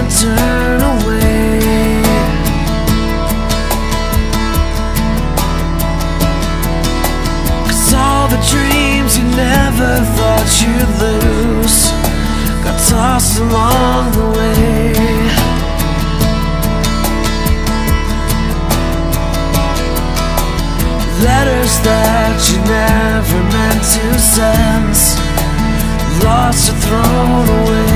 can't turn away. Cause all the dreams you never thought you'd lose got tossed along the way. Letters that you never meant to send Lost or thrown away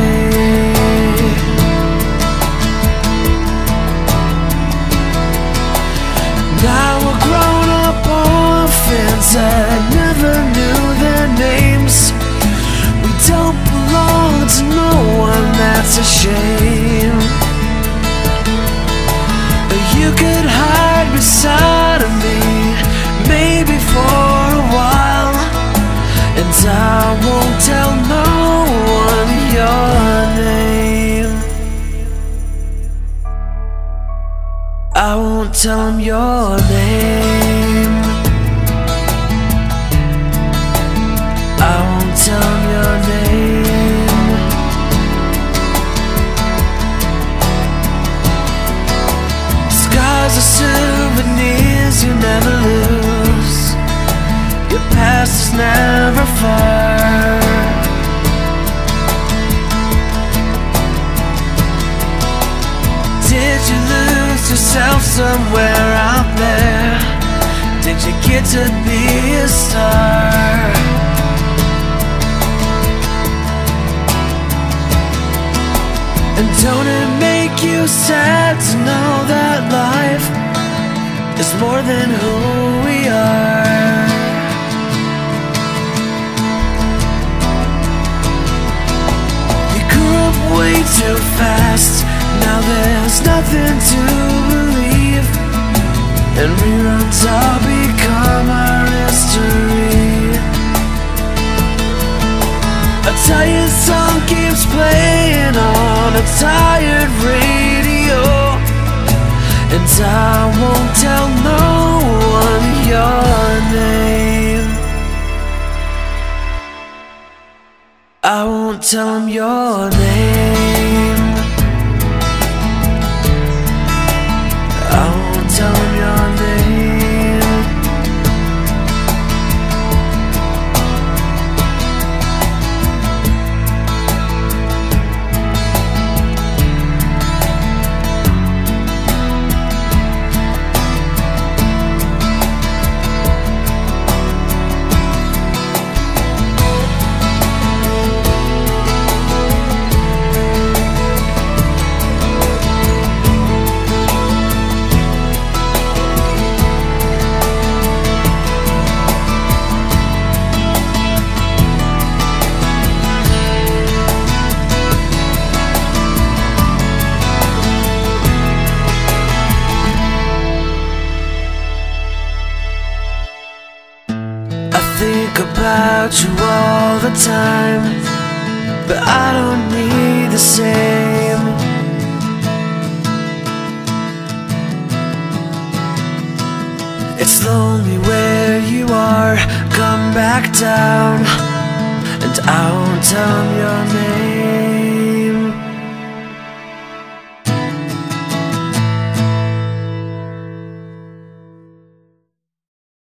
that's a shame You could hide beside of me maybe for a while. And I won't tell no one your name. I won't tell him your name never lose Your past is never far Did you lose yourself somewhere out there? Did you get to be a star? And don't it make you sad to know more than who we are? You grew up way too fast, now there's nothing to believe. And reruns all become our history. A tired song keeps playing on a tired radio And I won't tell no one your name. I won't tell your name think about you all the time, but I don't need the same. It's lonely where you are, come back down, and I won't tell your name.